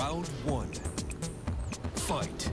Round one. Fight.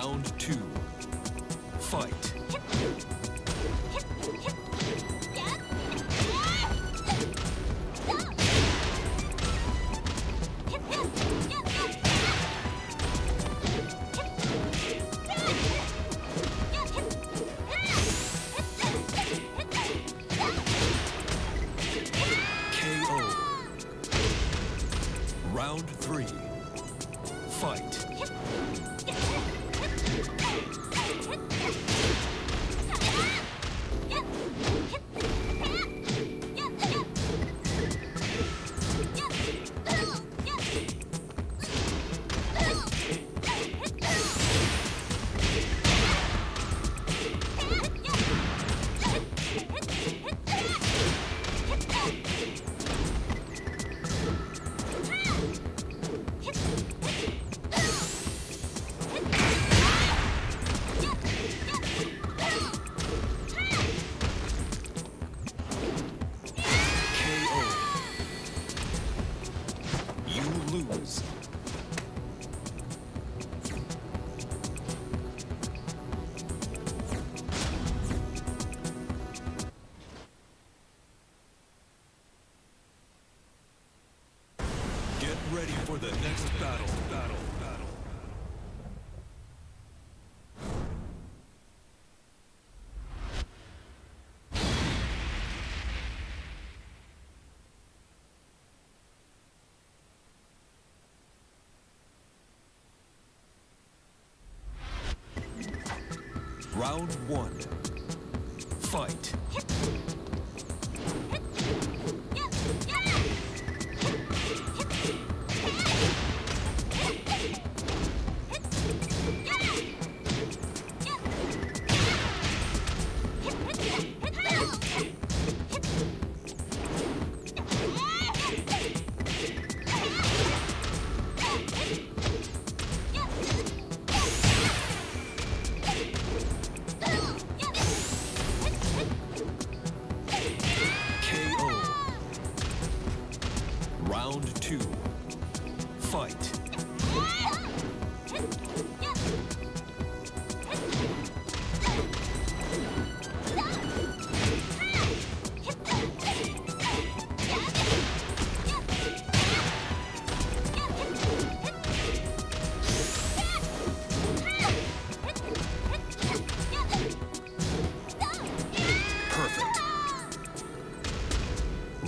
Round two. Fight. Round one. Fight.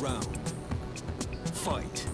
Round. Fight.